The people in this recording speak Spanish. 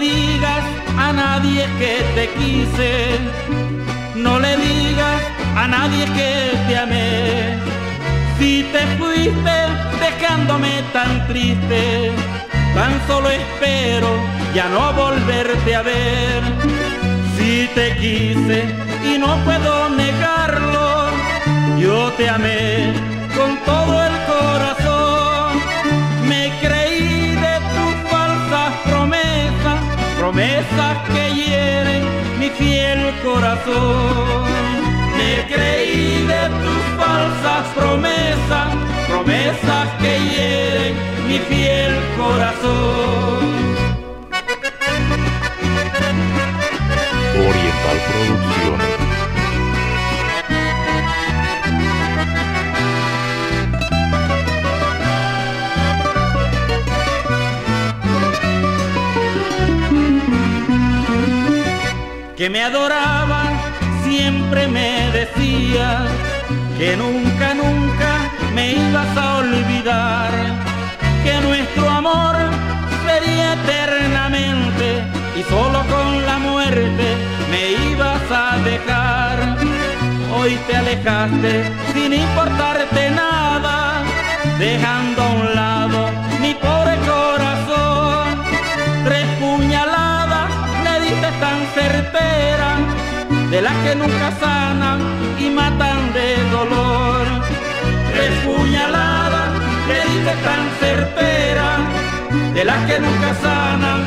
digas a nadie que te quise, no le digas a nadie que te amé. Si te fuiste dejándome tan triste, tan solo espero ya no volverte a ver. Si te quise y no puedo negarlo, yo te amé con todo promesas que hieren mi fiel corazón. Me creí de tus falsas promesas, promesas que hieren mi fiel corazón. Oriental Producciones. Que me adoraba, siempre me decía que nunca, nunca me ibas a olvidar, que nuestro amor sería eternamente y solo con la muerte me ibas a dejar. Hoy te alejaste sin importarte nada, dejando a un lado de las que nunca sanan y matan de dolor. Tres puñaladas le diste tan certera, de las que nunca sanan